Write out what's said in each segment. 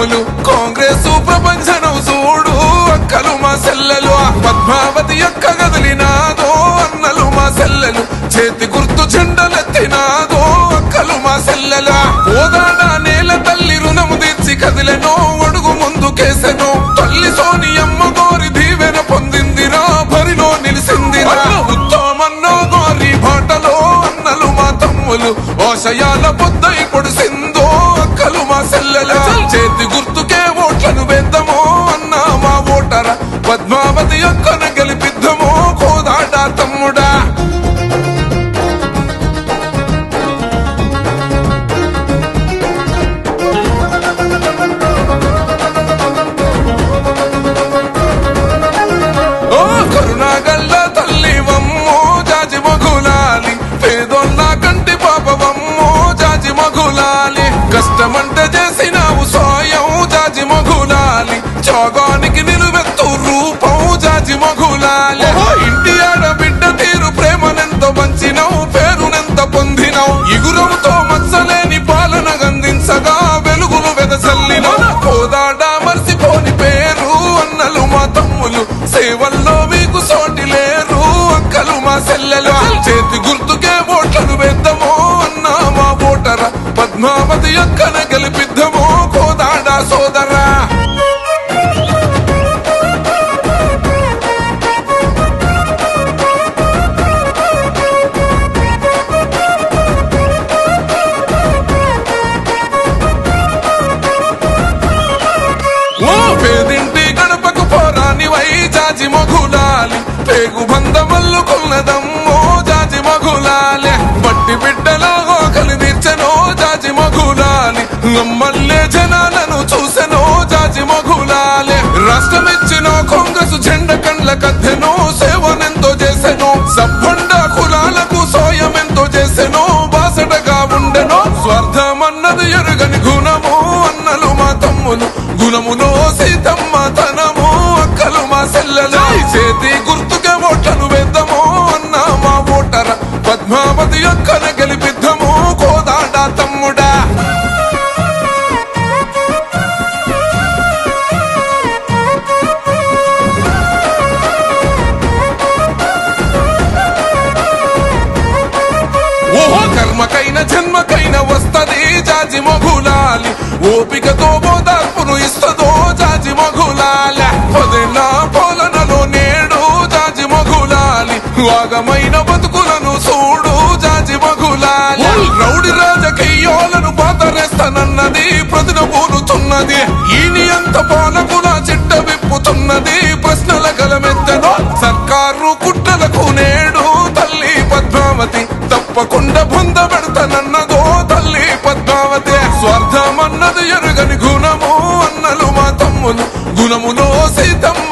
తమ్ములు కాంగ్రెస్ ప్రపంచనం చూడు అక్కలు మా సెల్లెలు ఆ పద్మావతి యొక్క కదిలినాదో అన్నలు మా సెల్లెలు చేతి గుర్తు చెండలెత్తినాదో అక్కలు మా సెల్లెల ఓదాడ నేల తల్లి రుణము తీర్చి కదిలెనో అడుగు ముందుకేసెనో తల్లి సోని అమ్మ గోరి దీవెన పొందిందిరా బరిలో నిలిసిందిరా. ఉత్తమన్నో గోరి బాటలో అన్నలు మా తమ్ములు ఆశయాల పొద్దై పొడిసింది. పద్మావతి యొక్కన గెలిపిద్దామో కోదాడ తమ్ముడా. ఓ కరుణాగల్ల తల్లివమ్మో జాజి మగులాలి. పేదోళ్ళ కంటి పాపవమ్మో జాజి మగులాలి. కష్టమంటే చేసినావు సోయం జాజి మగులాలి. చోగానికి రూపం జాజి మగులాలి. ఇంటి ఆడబిడ్డ తీరు ప్రేమనెంత పంచినావు పేరునెంత పొందినావు. ఇగురంతో మచ్చలేని పాలన గందించగా వెలుగులు వెదసల్లినావు. కోదాడ మర్చిపోని పేరు అన్నలు మా తమ్ములు. సేవల్లో మీకు సోటి లేరు అక్కలు మా సెల్లెలు. చేతి గుర్తుకే ఓట్లను వేద్దామో అన్న మా ఓటర. పద్మావతి యొక్కన మగులాలి పేగు బంధమల్లుకున్నదమ్మో జాజి మగులాలే. బట్టి బిడ్డలాగో కలిదిర్చెనో జాజి మగులాలి. నమ్మల్లే జనాలను చూసెనో జాజి మగులాలే. రాష్ట్రమిచ్చిన కాంగ్రెస్ జెండ కండ్ల కద్దెనో సేవనెంతో చేసెనో సబ్బండ కులాలకు సోయమెంతో చేసెనో బాసటగా ఉండెనో స్వార్థమన్నది ఎరుగని గుణము అన్నలు మా తమ్ములు. గుణములో సీతమ్మ తనము అక్కలు మా సెల్లెలు. చేతి ఓట్లను వేద్దామో అన్న మా ఓటర పద్మావతి యొక్కన గెలిపిద్దాము. కోదాట తమ్ముడా. ఓహో కర్మకైన జన్మకైన వస్తది జాజి మొగులాలి. ఓపికతో బోధార్పు వాగమైన బతుకులను చూడు జాజి మగులాలి. రౌడి రాజకీయోలను పాతరేస్తానన్నది ప్రతిన పూనుతున్నది ఈని అంత పాలకుల చిట్ట విప్పుతున్నది. ప్రశ్నల గలమెత్తను సర్కారు కుట్రలకు నేడు తల్లి పద్మావతి. తప్పకుండా బొంద పెడతానన్నదో తల్లి పద్మావతి. స్వార్థమన్నది ఎరుగని గుణము అన్నలు మా తమ్ములు. గుణములో సీతమ్మ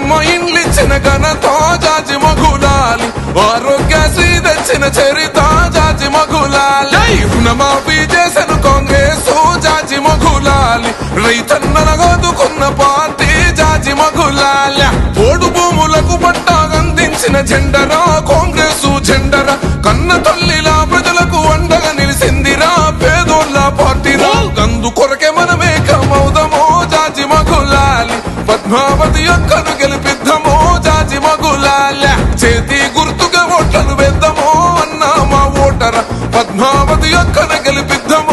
ఇందిరమ్మ ఇండ్లిచ్చిన ఘనత జాజి మగులాలి ఆరోగ్యశ్రీ తెచ్చిన చరిత జాజి మగులాలి రుణమాఫీ చేసిన కాంగ్రెస్ జాజి మగులాలి రైతన్నల గదుకున్న పార్టీ జాజి మగులాలి పోడు భూములకు పట్టాగందించిన జెండరా కాంగ్రెస్ జెండరా. కన్న తల్లిలా ప్రజలకు అండగా నిలిసిందిరా పేదోళ్ళ పార్టీరా. గందు కొరకే మనమే కమౌదమో జాజి మగులాలి పద్మావతి యొక్కను గుర్తుగా ఓట్లను